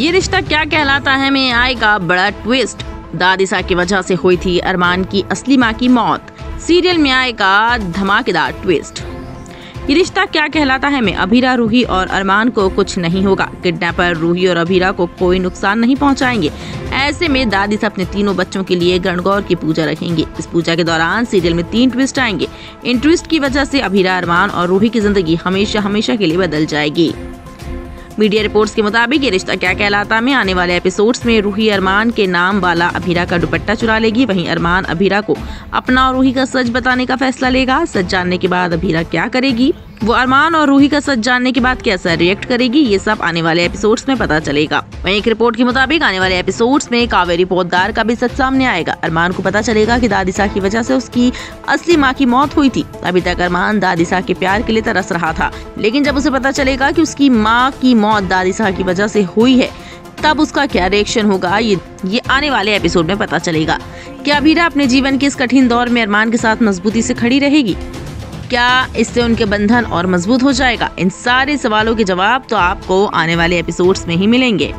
ये रिश्ता क्या कहलाता है में आएगा बड़ा ट्विस्ट दादिसा की वजह से हुई थी अरमान की असली माँ की मौत। सीरियल में आएगा धमाकेदार ट्विस्ट ये रिश्ता क्या कहलाता है में अभीरा, रूही और अरमान को कुछ नहीं होगा। किडनैपर रूही और अभीरा को कोई नुकसान नहीं पहुंचाएँगे। ऐसे में दादिसा अपने तीनों बच्चों के लिए गणगौर की पूजा रखेंगे। इस पूजा के दौरान सीरियल में तीन ट्विस्ट आएँगे। इन ट्विस्ट की वजह से अभीरा, अरमान और रूही की ज़िंदगी हमेशा हमेशा के लिए बदल जाएगी। मीडिया रिपोर्ट्स के मुताबिक ये रिश्ता क्या कहलाता में आने वाले एपिसोड्स में रूही अरमान के नाम वाला अभीरा का दुपट्टा चुरा लेगी। वहीं अरमान अभीरा को अपना और रूही का सच बताने का फैसला लेगा। सच जानने के बाद अभीरा क्या करेगी? वो अरमान और रूही का सच जानने के बाद कैसा रिएक्ट करेगी, ये सब आने वाले एपिसोड्स में पता चलेगा। वहीं एक रिपोर्ट के मुताबिक आने वाले एपिसोड्स में कावेरी पोदार का भी सच सामने आएगा। अरमान को पता चलेगा कि दादिसा की वजह से उसकी असली माँ की मौत हुई थी। अभी तक अरमान दादी दादिसा के प्यार के लिए तरस रहा था। लेकिन जब उसे पता चलेगा की उसकी माँ की मौत दादी दादिसा की वजह से हुई है, तब उसका क्या रिएक्शन होगा, ये ये आने वाले एपिसोड में पता चलेगा। क्या अभीरा अपने जीवन के इस कठिन दौर में अरमान के साथ मजबूती से खड़ी रहेगी? क्या इससे उनके बंधन और मज़बूत हो जाएगा? इन सारे सवालों के जवाब तो आपको आने वाले एपिसोड्स में ही मिलेंगे।